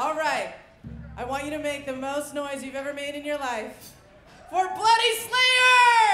All right. I want you to make the most noise you've ever made in your life for Bloody Slayer!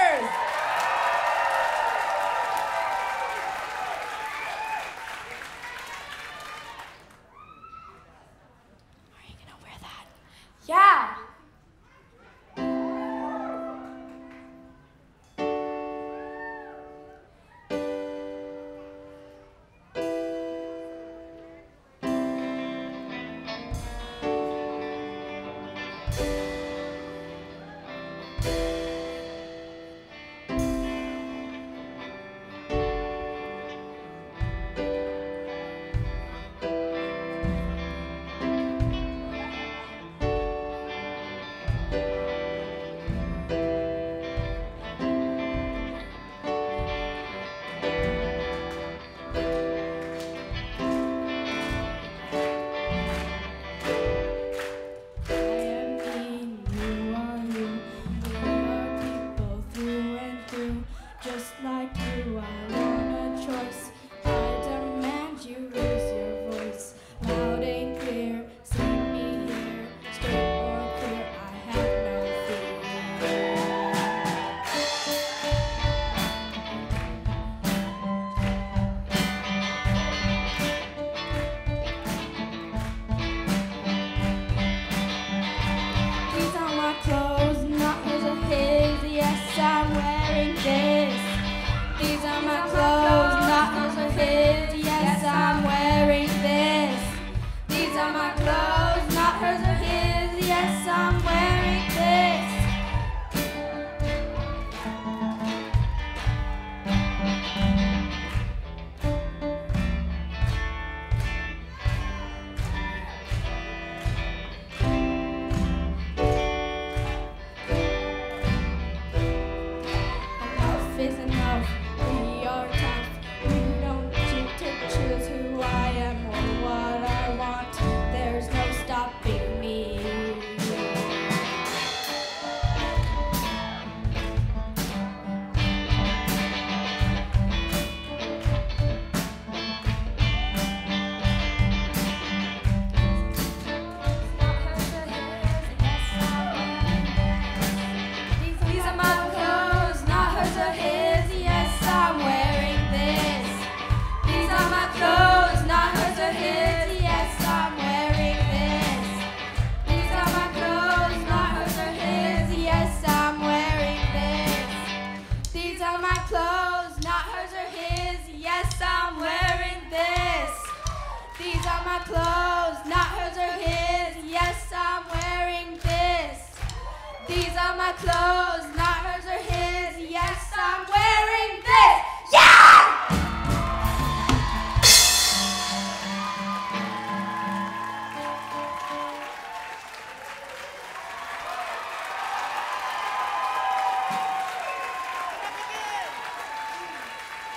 my clothes, not hers or his. Yes, I'm wearing this.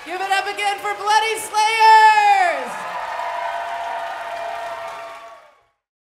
Give it up again for Bloody Slayers!